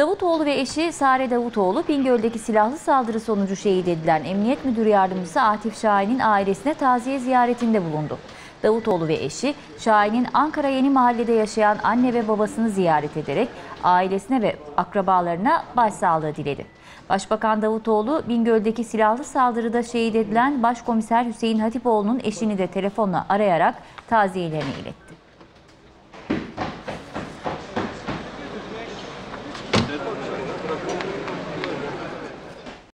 Davutoğlu ve eşi Sare Davutoğlu Bingöl'deki silahlı saldırı sonucu şehit edilen Emniyet Müdürü Yardımcısı Atif Şahin'in ailesine taziye ziyaretinde bulundu. Davutoğlu ve eşi Şahin'in Ankara Yeni Mahalle'de yaşayan anne ve babasını ziyaret ederek ailesine ve akrabalarına başsağlığı diledi. Başbakan Davutoğlu Bingöl'deki silahlı saldırıda şehit edilen Başkomiser Hüseyin Hatipoğlu'nun eşini de telefonla arayarak taziyelerini iletti.